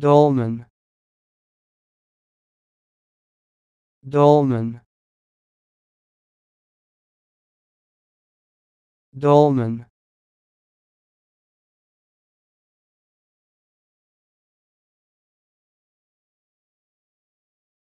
dolman dolman dolman